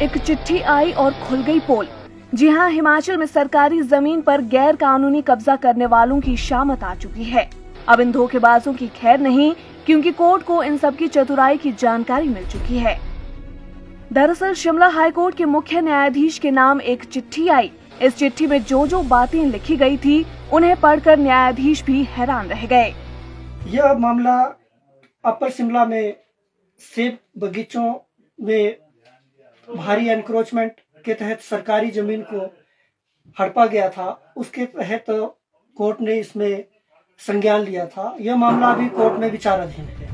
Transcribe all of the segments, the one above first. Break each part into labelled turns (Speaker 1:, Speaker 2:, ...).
Speaker 1: एक चिट्ठी आई और खुल गई पोल। जी हाँ, हिमाचल में सरकारी ज़मीन पर गैर कानूनी कब्जा करने वालों की शामत आ चुकी है। अब इन धोखेबाजों की खैर नहीं, क्योंकि कोर्ट को इन सब की चतुराई की जानकारी मिल चुकी है। दरअसल, शिमला हाईकोर्ट के मुख्य न्यायाधीश के नाम एक चिट्ठी आई। इस चिट्ठी में जो जो बातें लिखी गई थी, उन्हें पढ़कर न्यायाधीश भी हैरान रह गए।
Speaker 2: यह मामला अपर शिमला में सेब बगीचों में भारी एनक्रोचमेंट के तहत सरकारी ज़मीन को हड़पा गया था। उसके तहत कोर्ट ने इसमें संज्ञान लिया था। यह मामला अभी कोर्ट में विचाराधीन है।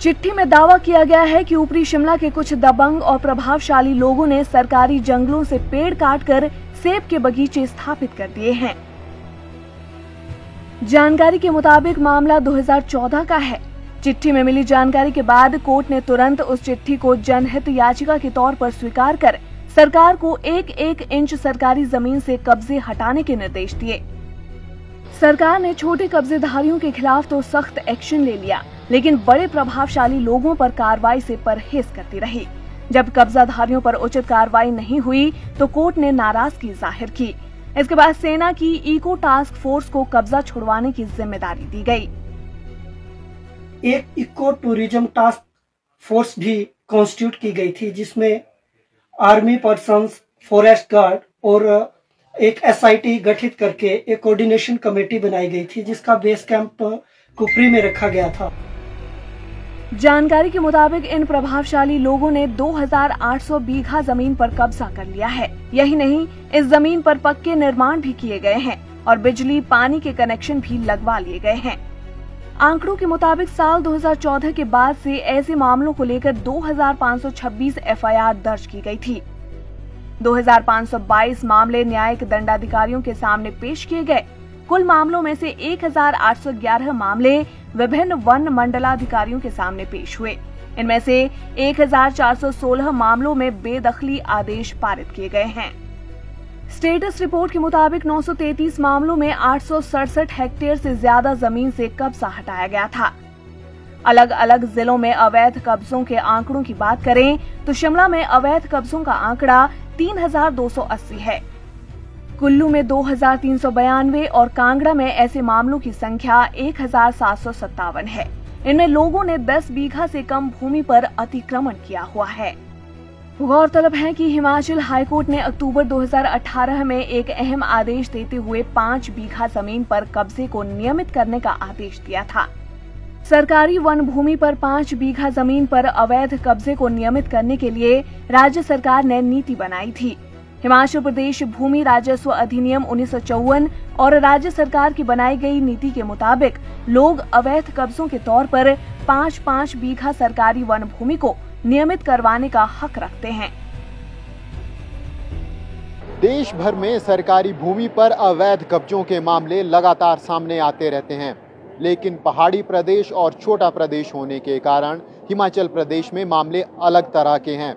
Speaker 1: चिट्ठी में दावा किया गया है कि ऊपरी शिमला के कुछ दबंग और प्रभावशाली लोगों ने सरकारी जंगलों से पेड़ काटकर सेब के बगीचे स्थापित कर दिए हैं। जानकारी के मुताबिक मामला 2014 का है। चिट्ठी में मिली जानकारी के बाद कोर्ट ने तुरंत उस चिट्ठी को जनहित याचिका के तौर पर स्वीकार कर सरकार को एक एक इंच सरकारी ज़मीन से कब्जे हटाने के निर्देश दिए। सरकार ने छोटे कब्जेधारियों के खिलाफ तो सख्त एक्शन ले लिया, लेकिन बड़े प्रभावशाली लोगों पर कार्रवाई से परहेज करती रही। जब कब्जाधारियों पर उचित कार्रवाई नहीं हुई तो कोर्ट ने नाराज़गी ज़ाहिर की। इसके बाद सेना की इको टास्क फोर्स को कब्जा छुड़वाने की ज़िम्मेदारी दी गई।
Speaker 2: एक इको टूरिज़्म टास्क फोर्स भी कॉन्स्टिट्यूट की गई थी जिसमें आर्मी पर्सन फॉरेस्ट गार्ड और एक एसआईटी गठित करके एक कोऑर्डिनेशन कमेटी बनाई गई थी जिसका बेस कैंप कुपरी में रखा गया था।
Speaker 1: जानकारी के मुताबिक इन प्रभावशाली लोगों ने 2,800 बीघा ज़मीन पर कब्जा कर लिया है। यही नहीं इस ज़मीन पर पक्के निर्माण भी किए गए हैं और बिजली पानी के कनेक्शन भी लगवा लिए गए हैं। आंकड़ों के मुताबिक साल 2014 के बाद से ऐसे मामलों को लेकर 2,526 एफआईआर दर्ज की गई थी। 2,522 मामले न्यायिक दंडाधिकारियों के सामने पेश किए गए। कुल मामलों में से 1,811 मामले विभिन्न वन मंडलाधिकारियों के सामने पेश हुए। इनमें से 1,416 मामलों में बेदखली आदेश पारित किए गए हैं। स्टेटस रिपोर्ट के मुताबिक 933 मामलों में आठ सौ सड़सठ हेक्टेयर से ज़्यादा ज़मीन से कब्जा हटाया गया था। अलग अलग जिलों में अवैध कब्जों के आंकड़ों की बात करें तो शिमला में अवैध कब्जों का आंकड़ा 3,280 है। कुल्लू में दो और कांगड़ा में ऐसे मामलों की संख्या एक हज़ार सात सौ सत्तावन है। इनमें लोगों ने 10 बीघा से कम भूमि पर अतिक्रमण किया हुआ है। गौरतलब है कि हिमाचल हाईकोर्ट ने अक्टूबर 2018 में एक अहम आदेश देते हुए पाँच बीघा ज़मीन पर कब्जे को नियमित करने का आदेश दिया था। सरकारी वन भूमि पर पाँच बीघा ज़मीन पर अवैध कब्जे को नियमित करने के लिए राज्य सरकार ने नीति बनाई थी। हिमाचल प्रदेश भूमि राजस्व अधिनियम उन्नीस सौ चौवन और राज्य सरकार की बनाई गई नीति के मुताबिक लोग अवैध कब्जों के तौर पर पाँच पाँच बीघा सरकारी वन भूमि को नियमित करवाने का हक रखते हैं।
Speaker 3: देश भर में सरकारी भूमि पर अवैध कब्जों के मामले लगातार सामने आते रहते हैं। लेकिन पहाड़ी प्रदेश और छोटा प्रदेश होने के कारण हिमाचल प्रदेश में मामले अलग तरह के हैं।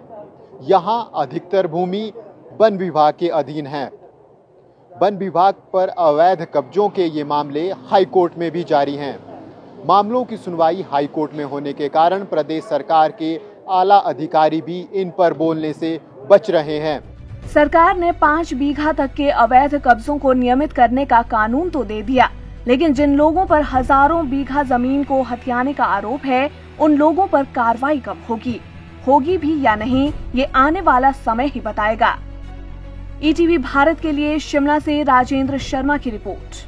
Speaker 3: यहाँ अधिकतर भूमि वन विभाग के अधीन है। वन विभाग पर अवैध कब्जों के ये मामले हाई कोर्ट में भी जारी हैं। मामलों की सुनवाई हाई कोर्ट में होने के कारण प्रदेश सरकार के आला अधिकारी भी इन पर बोलने से बच रहे हैं।
Speaker 1: सरकार ने पाँच बीघा तक के अवैध कब्जों को नियमित करने का कानून तो दे दिया, लेकिन जिन लोगों पर हज़ारों बीघा ज़मीन को हथियाने का आरोप है, उन लोगों पर कार्रवाई कब होगी? होगी भी या नहीं, ये आने वाला समय ही बताएगा। ईटीवी भारत के लिए शिमला से राजेंद्र शर्मा की रिपोर्ट।